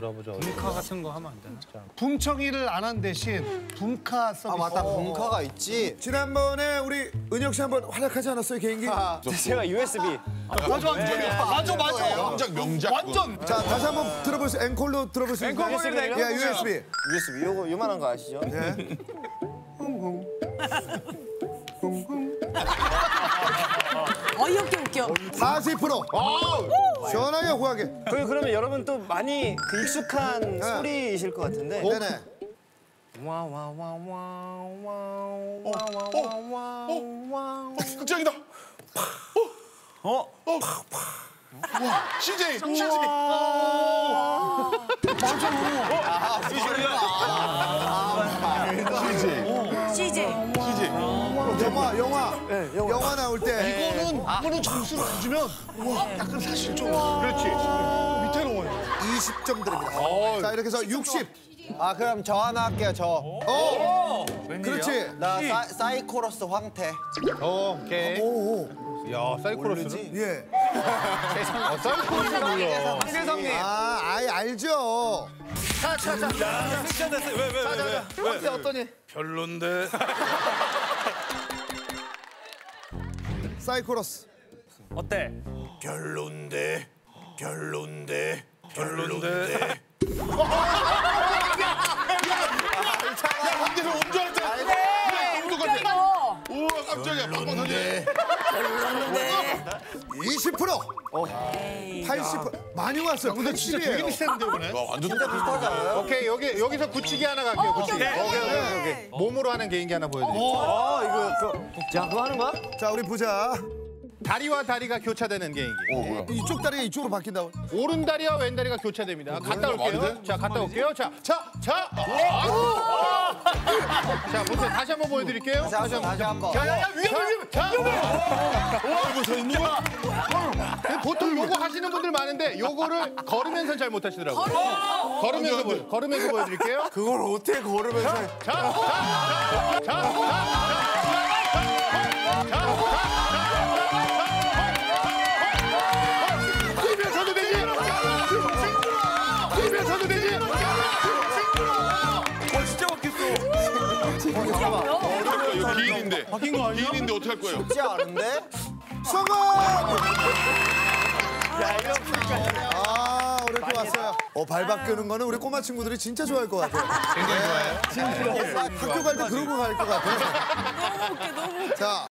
놀아보자. 분카 같은 거 하면 안 되나? 붕청이를 안 한 대신 분카 서비스. 아 맞다 분카가 있지. 지난번에 우리 은혁 씨 한번 활약하지 않았어요 개인기? 제가 USB. 맞아, 맞아, 맞아, 맞아. 명작 명작. 완전. 자 다시 한번 들어볼 수 앵콜로 들어볼 수 있나요? 앵콜 앵콜 예 USB. USB 요거 요만한 거 아시죠? 예. 어이없게 웃겨. 40% 시원하게 후하게. 그 그러면 여러분 또 많이 그 익숙한 소리이실 것 같은데. 네네. 와와와와와와와와와. 극장이다. 어? 어? 와, CJ, CJ. CJ. 영화 영화 영화 나올 때 이거는 점수를 안 주면 와 약간 사실 좀 그렇지 위태로워요. 20점 드립니다. 자 이렇게 해서 60. 아 그럼 저 하나 할게요 저. 어. 그렇지. 나 사, 사이코러스 황태. 어, 오케이. 오. 야, 사이코로스. 모르지? 예. 아, 사이코로스 몰라. 황제성님. 아 아이 알죠. 황태 어떠니? 별론데. 사이코러스. 어때? 별론데. 별론데. 별론데. 야, 황제성 엄청 할때 너무 똑같아. 우와, 깜짝이야. 빵빵 터지네. 20%. 80%. 많이 왔어요. 근데 진짜 되게 80이에요. 비슷한데 이번에. 와, 완전 오케이, 여기, 여기서 굳히기 하나 갈게요, 굳히기. 오케이, 오케이, 오케이. 몸으로 하는 개인기 하나 보여드릴게요. 아 이거 그. 자 그거 하는 거야? 자 우리 보자. 다리와 다리가 교차되는 개인기. 이쪽 다리가 이쪽으로 바뀐다. 오른 다리와 왼 다리가 교차됩니다. 갔다 올게요. 자, 갔다 올게요. 자, 자, 자. 자, 보세요. 다시 한번 보여드릴게요. 다시 한번 다시 한번. 자, 야, 야, 위험해, 위험해. 자, 와, 이거 저 있는 거야? 보통 요거 하시는 분들 많은데 요거를 걸으면서 잘 못하시더라고요. 걸으면서 보, 걸으면서 보여드릴게요. 그걸 어떻게 걸으면서? 자, 자, 자, 자, 자, 바뀐 거 아니야? 기인인데 어떡할 거예요? 쉽지 않은데? 성공! 아 오늘 또 왔어요. 어 발박 끄는 거는 우리 꼬마 친구들이 진짜 좋아할 것 같아요. 굉장히 좋아해요. 학교 갈 때 그러고 갈 것 같아요. 너무 웃겨, 너무 웃겨. 자